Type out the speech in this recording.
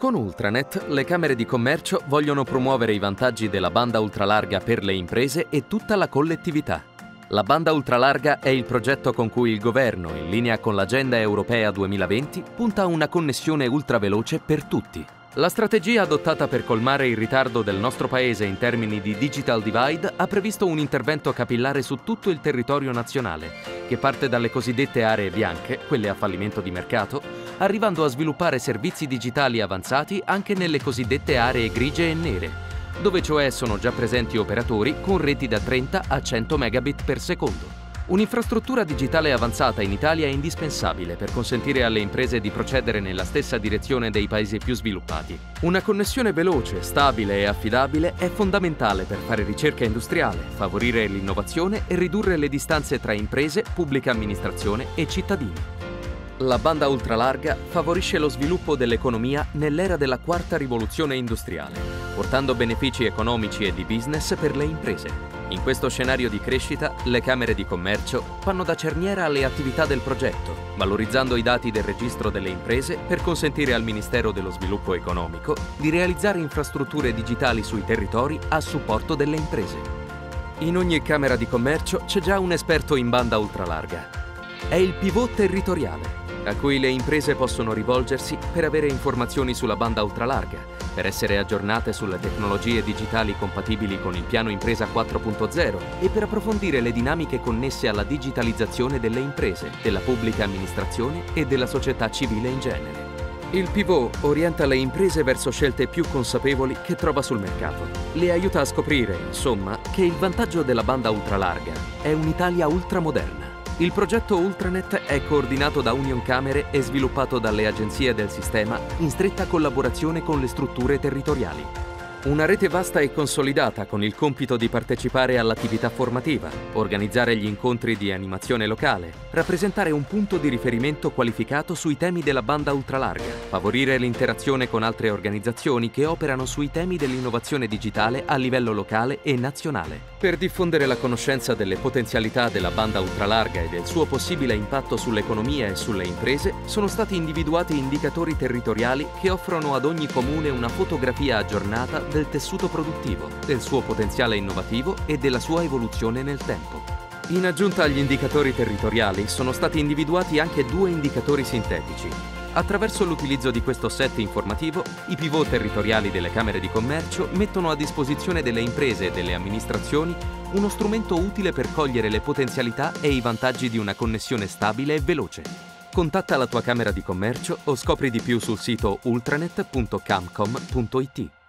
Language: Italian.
Con Ultranet, le Camere di Commercio vogliono promuovere i vantaggi della banda ultralarga per le imprese e tutta la collettività. La banda ultralarga è il progetto con cui il governo, in linea con l'Agenda Europea 2020, punta a una connessione ultraveloce per tutti. La strategia adottata per colmare il ritardo del nostro paese in termini di digital divide ha previsto un intervento capillare su tutto il territorio nazionale, che parte dalle cosiddette aree bianche, quelle a fallimento di mercato, arrivando a sviluppare servizi digitali avanzati anche nelle cosiddette aree grigie e nere, dove cioè sono già presenti operatori con reti da 30 a 100 megabit per secondo. Un'infrastruttura digitale avanzata in Italia è indispensabile per consentire alle imprese di procedere nella stessa direzione dei paesi più sviluppati. Una connessione veloce, stabile e affidabile è fondamentale per fare ricerca industriale, favorire l'innovazione e ridurre le distanze tra imprese, pubblica amministrazione e cittadini. La banda ultralarga favorisce lo sviluppo dell'economia nell'era della quarta rivoluzione industriale, portando benefici economici e di business per le imprese. In questo scenario di crescita, le Camere di Commercio fanno da cerniera alle attività del progetto, valorizzando i dati del registro delle imprese per consentire al Ministero dello Sviluppo Economico di realizzare infrastrutture digitali sui territori a supporto delle imprese. In ogni Camera di Commercio c'è già un esperto in banda ultralarga. È il pivot territoriale a cui le imprese possono rivolgersi per avere informazioni sulla banda ultralarga, per essere aggiornate sulle tecnologie digitali compatibili con il piano Impresa 4.0 e per approfondire le dinamiche connesse alla digitalizzazione delle imprese, della pubblica amministrazione e della società civile in genere. Il pivot orienta le imprese verso scelte più consapevoli che trova sul mercato. Le aiuta a scoprire, insomma, che il vantaggio della banda ultralarga è un'Italia ultramoderna il progetto Ultranet è coordinato da Union Camere e sviluppato dalle agenzie del sistema in stretta collaborazione con le strutture territoriali. Una rete vasta e consolidata con il compito di partecipare all'attività formativa, organizzare gli incontri di animazione locale, rappresentare un punto di riferimento qualificato sui temi della banda ultralarga, favorire l'interazione con altre organizzazioni che operano sui temi dell'innovazione digitale a livello locale e nazionale. Per diffondere la conoscenza delle potenzialità della banda ultralarga e del suo possibile impatto sull'economia e sulle imprese, sono stati individuati indicatori territoriali che offrono ad ogni comune una fotografia aggiornata del tessuto produttivo, del suo potenziale innovativo e della sua evoluzione nel tempo. In aggiunta agli indicatori territoriali sono stati individuati anche due indicatori sintetici. Attraverso l'utilizzo di questo set informativo, i pivot territoriali delle Camere di Commercio mettono a disposizione delle imprese e delle amministrazioni uno strumento utile per cogliere le potenzialità e i vantaggi di una connessione stabile e veloce. Contatta la tua Camera di Commercio o scopri di più sul sito ultranet.camcom.it.